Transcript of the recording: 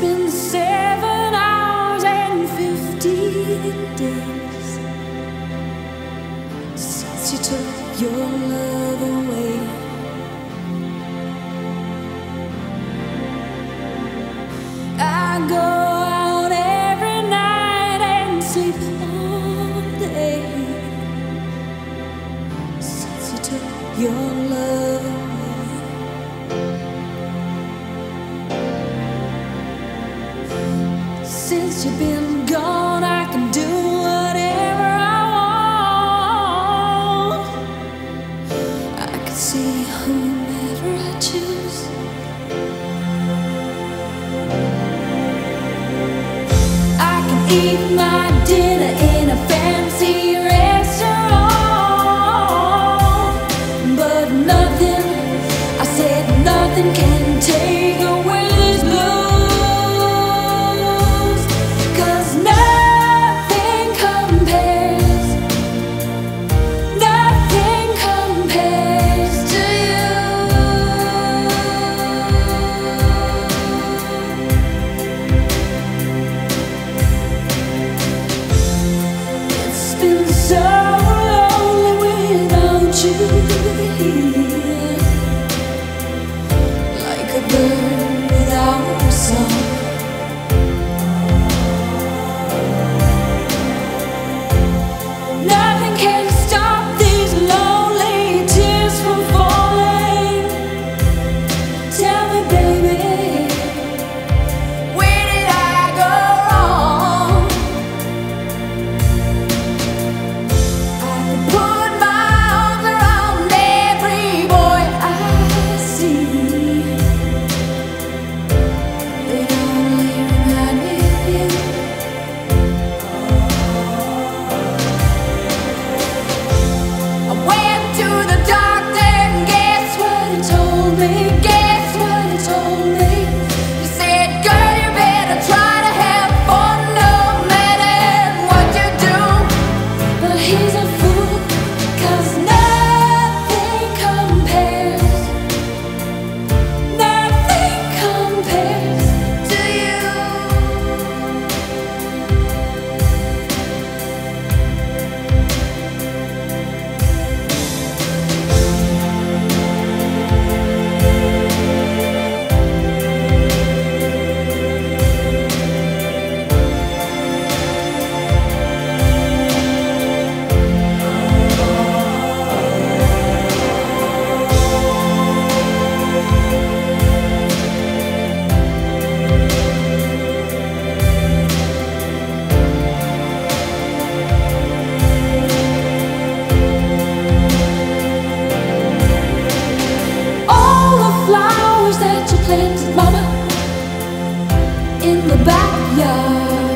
been seven hours and fifteen days since you took your love away. I go out every night and sleep all day since you took your love. Since you've been gone, I can do whatever I want. I can see whomever I choose. I can eat my dinner. in the backyard.